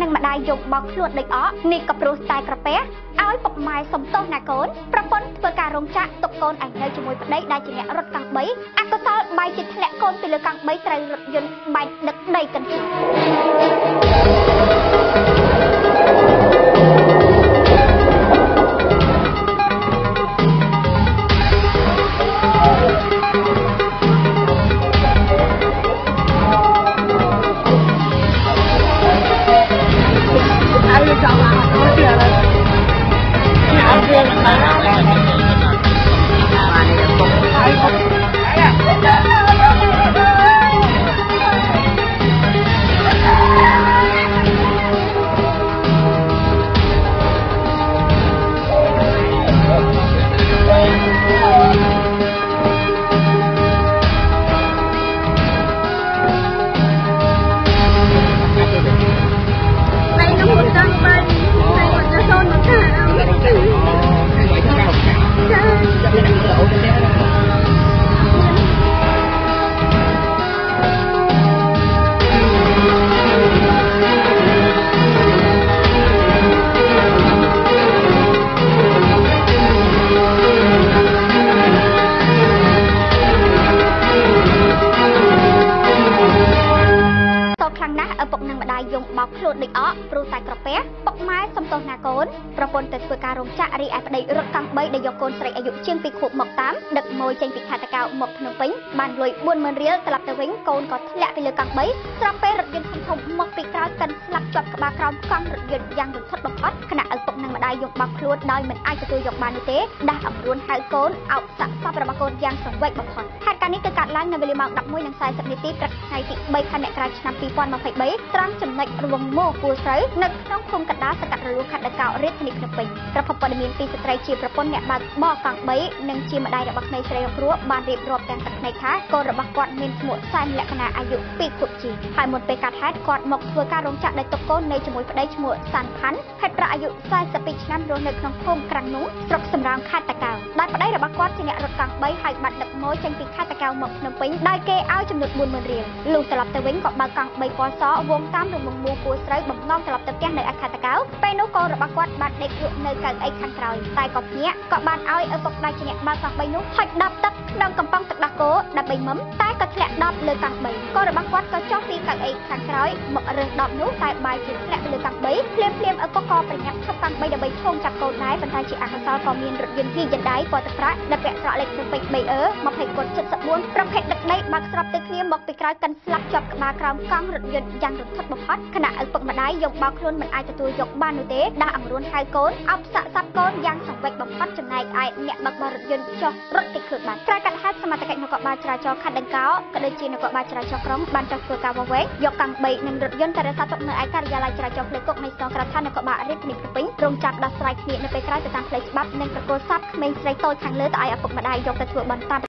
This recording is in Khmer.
និងម្ដាយយំបោកខ្លួនដូចអកនេះក៏ព្រោះតែក្រពះឲ្យពុកម៉ែសំទោសណាកូនប្រពន្ធធ្វើការរោងចក្រទុកកូនឯងនៅជាមួយប្តីដែលជាអ្នករត់កង់3អកុសលបាយជាធ្លាក់កូនពីលើកង់3ត្រូវរថយន្តបែកដឹកដីកញ្ចក់ និងម្ដាយយំបោកខ្លួនដូចអកព្រោះតែក្រពះពុកម៉ែសំទោសណាកូនប្រពន្ធទៅធ្វើការរោងចក្ររីឯប្តីរត់កង់3ដែលយកកូនស្រីអាយុជាង2ខួបមកតាមដឹកម៉ួយចេញពីខេត្តតាកែវមកភ្នំពេញបានលុយ40000រៀលត្រឡប់ទៅវិញកូនក៏ធ្លាក់ពីលើកង់3ស្រាប់ពេលរថយន្តធំធំមកពីក្រោយកិនស្លាប់ជាប់ក្បាលក្រោមកង់រថយន្តយ៉ាងរន្ធត់បំផុតខណៈឪពុកនិងម្ដាយយំបោកខ្លួនដោយមិនអាចទទួលយកបាននោះទេដាស់អង្រួនហៅកូនអោបសាក់សពរបស់កូនយ៉ាងសង្វេគបំផុតហេតុការណ៍នេះគឺកើតឡើងនៅវេលាម៉ោង11:40នាទីព្រឹកថ្ងៃទី3ខែមករាឆ្នាំ2023ត្រង់ចំណុចរវងមោគួរស្រូវនៅក្នុងភូមិកណ្ដាលសកាត់រលួខេត្តដកោរាជធានីភ្នំពេញប្រភពព័ត៌មានពីស្ត្រីជាប្រពន្ធអ្នកបើកបរកង់3និងជាម្ដាយរបស់ក្មេងស្រីរងគ្រោះបានរៀបរាប់ទាំងទឹកភ្នែកថាកូនរបស់គាត់មានឈ្មោះសែនលក្ខណៈអាយុ2ខួបជាងហើយមុនពេលកាត់ហេតុគាត់មកធ្វើការរោងចក្រដោយទុកកូននៅជាមួយប្តីឈ្មោះសាន់ផាន់ខេត្តប្រាក់អាយុ42ឆ្នាំរស់នៅក្នុងភូមិក្រាំងនោះស្រុកសំរោងខេត្តតាកែវដោយប្តី របស់គាត់ជាអ្នករត់កង់3ហើយបាត់ដឹកម៉ូយចេញពីខេត្តតាកែវមកភ្នំពេញដោយគេឲ្យចំនួន40000រៀលលុះត្រឡប់ទៅវិញក៏បើកកង់3ពណ៌សវងតាមរំងមូគួរស្រូវបំណងត្រឡប់ទៅផ្ទះនៅខេត្តតាកែវពេលនោះកូនរបស់គាត់បានដេកលក់នៅកៅអីខាងក្រោយតែក៏ភ្ញាក់ក៏បានឲ្យឪពុកដៃជាអ្នកបើកកង់3នោះហុចដប់ទឹកក្នុងកំប៉ុងទឹកដោះគោដើម្បីមឹមតែក៏ធ្លាក់ដប់លើកង់3កូនរបស់គាត់ក៏ចុះពីកៅអីខាងក្រោយមករើសដប់នោះតែបាយជាធ្លាក់ទៅលើកង់3ភ្លាមភ្លាមឪពុកក៏ ប្រញាប់ឈប់កង់3ដើម្បីឈោងចាប់កូនដែរប៉ុន្តែជាអកុសលក៏មានរថយន្តពីយន្តដៃពណ៌ទឹកប្រាក់ដែលពាក់ស្រក់លេខភ្នំពេញ3អឺ20កុត74ប្រភេទដឹកដីបើកស្រាប់ទៅគ្នាមកពីក្រោយកាន់ស្លាប់ជាប់ក្បាលក្រោមកង់រថយន្តយ៉ាងរន្ធត់បំផុតខណៈឪពុកម្ដាយយកបោកខ្លួនមិនអាចទទួលយកបាននោះទេដាស់អង្រួនហៅកូនអបសាក់សាប់កូនយ៉ាងសង្វេគ បំផុតចំណែកឯអ្នកបើកបររថយន្តចុះរត់គេចខ្លួនបានក្រោយកាត់ហេតុសមត្ថកិច្ចនគរបាលចរាចរណ៍ខណ្ឌដង្កោក៏ដូចជានគរបាលចរាចរណ៍ក្រុងបានចុះធ្វើការវង្វេងយកកង់3និងរថយន្តទៅរក្សាទុកនៅឯការិយាល័យចរាចរណ៍ផ្លូវគុកនៃស្នងក្រដ្ឋាននគរបាលរាជធានីភ្នំពេញរងចាប់ដោះស្រាយគ្នានៅពេលក្រោយទៅតាមផ្លូវច្បាប់និងប្រកល់សັບក្មេងស្រីតូចខាងលើទៅឲ្យឪពុកម្ដាយយកទៅធ្វើបន្តតាម